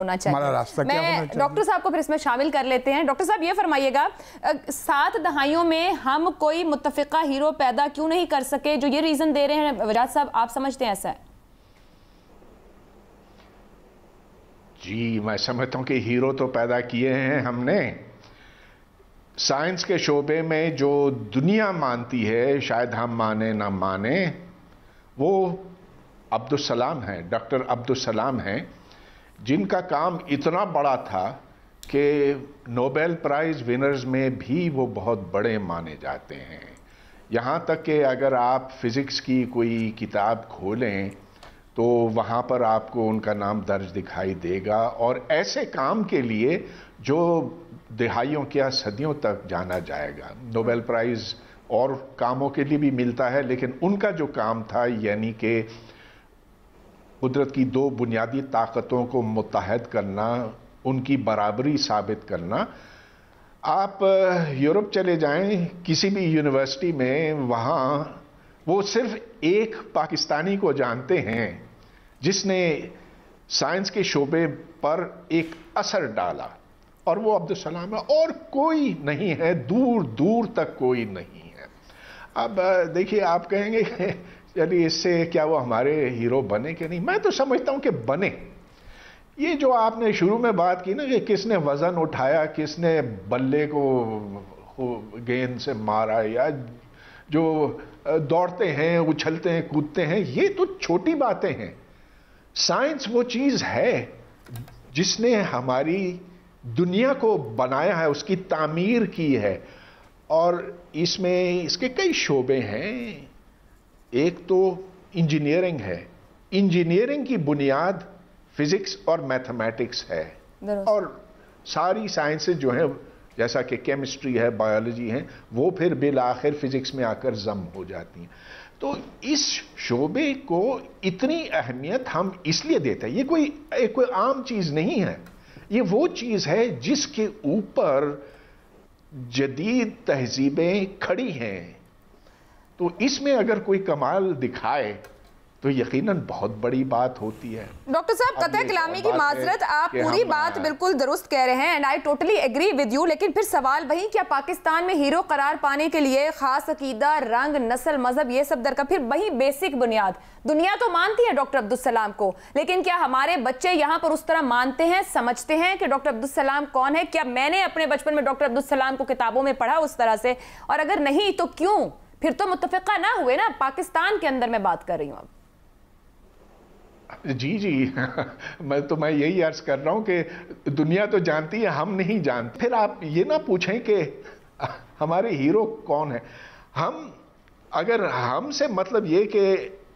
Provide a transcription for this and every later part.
होना चाहिए। रास्ता मैं डॉक्टर साहब को फिर इसमें शामिल कर लेते हैं। डॉक्टर साहब ये फरमाइएगा सात दहाइयों में हम कोई मुतफिका हीरो पैदा क्यों नहीं कर सके? जो ये रीजन दे रहे हैं वजाद साहब आप समझते हैं ऐसा है? जी मैं समझता हूँ कि हीरो तो पैदा किए हैं हमने। साइंस के शोबे में जो दुनिया मानती है शायद हम माने ना माने वो अब्दुल सलाम हैं डॉक्टर अब्दुल सलाम हैं। जिनका काम इतना बड़ा था कि नोबेल प्राइज विनर्स में भी वो बहुत बड़े माने जाते हैं। यहाँ तक कि अगर आप फिज़िक्स की कोई किताब खोलें तो वहाँ पर आपको उनका नाम दर्ज दिखाई देगा। और ऐसे काम के लिए जो दिहाइयों क्या सदियों तक जाना जाएगा। नोबेल प्राइज़ और कामों के लिए भी मिलता है, लेकिन उनका जो काम था, यानी कि कुदरत की दो बुनियादी ताकतों को मुतहद करना, उनकी बराबरी साबित करना। आप यूरोप चले जाएँ, किसी भी यूनिवर्सिटी में, वहाँ वो सिर्फ़ एक पाकिस्तानी को जानते हैं, जिसने साइंस के शोबे पर एक असर डाला, और वो अब्दुल सलाम है, और कोई नहीं है दूर दूर तक कोई नहीं है। अब देखिए, आप कहेंगे चलिए इससे क्या वो हमारे हीरो बने कि नहीं? मैं तो समझता हूँ कि बने। ये जो आपने शुरू में बात की ना कि किसने वज़न उठाया, किसने बल्ले को गेंद से मारा या जो दौड़ते हैं, उछलते हैं, कूदते हैं, ये तो छोटी बातें हैं। साइंस वो चीज़ है जिसने हमारी दुनिया को बनाया है, उसकी तामीर की है। और इसमें इसके कई शोबे हैं। एक तो इंजीनियरिंग है। इंजीनियरिंग की बुनियाद फिजिक्स और मैथमेटिक्स है। और सारी साइंसेज जो हैं जैसा कि केमिस्ट्री है बायोलॉजी है वो फिर बिल आखिर फिजिक्स में आकर जम हो जाती हैं। तो इस शोबे को इतनी अहमियत हम इसलिए देते हैं। ये कोई एक कोई आम चीज़ नहीं है। ये वो चीज़ है जिसके ऊपर जदीद तहजीबें खड़ी हैं। तो इसमें अगर कोई कमाल दिखाए तो यकीनन बहुत बड़ी बात होती है। डॉक्टर साहब कतः कलामी की माजरत आप पूरी बात बिल्कुल दुरुस्त कह रहे हैं and I totally agree with you लेकिन फिर सवाल वही क्या पाकिस्तान में हीरो करार पाने के लिए खास अकीदा रंग नस्ल मज़हब ये सब दरकार फिर वही बेसिक बुनियाद। दुनिया तो मानती है डॉक्टर अब्दुल सलाम को लेकिन क्या हमारे बच्चे यहाँ पर उस तरह मानते हैं समझते हैं कि डॉक्टर अब्दुल सलाम कौन है? क्या मैंने अपने बचपन में डॉक्टर अब्दुल सलाम को किताबों में पढ़ा उस तरह से? और अगर नहीं तो क्यों? फिर तो मुतफिका ना हुए ना, पाकिस्तान के अंदर मैं बात कर रही हूँ अब। जी जी। मैं तो मैं यही अर्ज़ कर रहा हूँ कि दुनिया तो जानती है, हम नहीं जानते। फिर आप ये ना पूछें कि हमारे हीरो कौन है? हम, अगर हमसे मतलब ये कि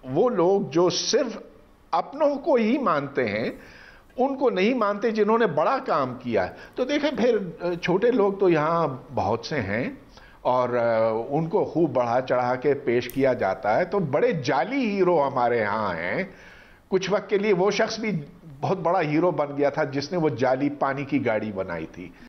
वो लोग जो सिर्फ़ अपनों को ही मानते हैं, उनको नहीं मानते जिन्होंने बड़ा काम किया तो देखें, फिर छोटे लोग तो यहाँ बहुत से हैं। और उनको खूब बढ़ा चढ़ा के पेश किया जाता है। तो बड़े जाली हीरो हमारे यहाँ हैं। कुछ वक्त के लिए वो शख्स भी बहुत बड़ा हीरो बन गया था जिसने वो जाली पानी की गाड़ी बनाई थी।